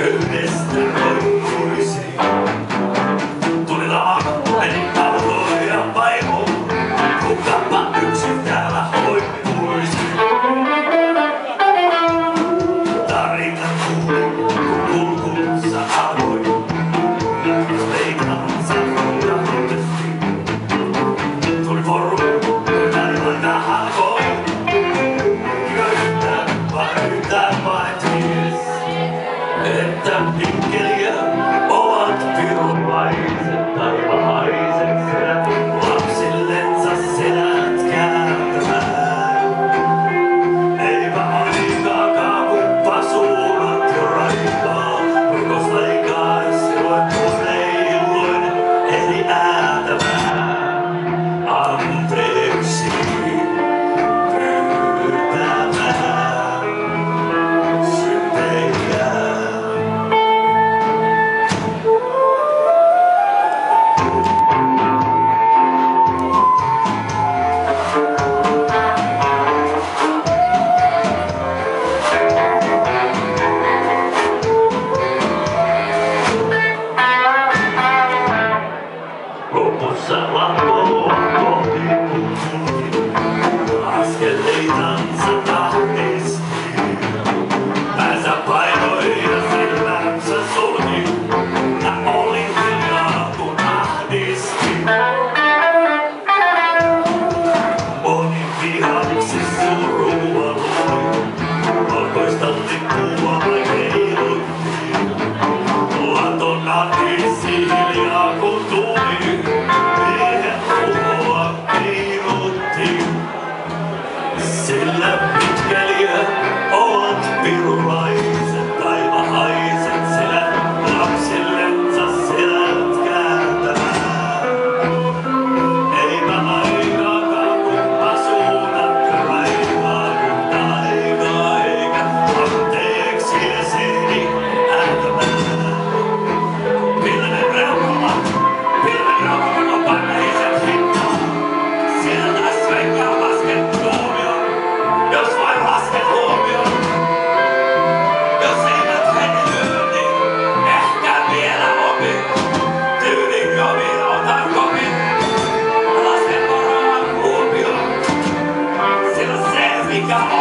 köydestä roikkuisi. Tuli lama, meni palloon ja kukapa yksin täällä hoikkuisi. Tarina kuuluu. da im you. Como salvador, como you. Yeah.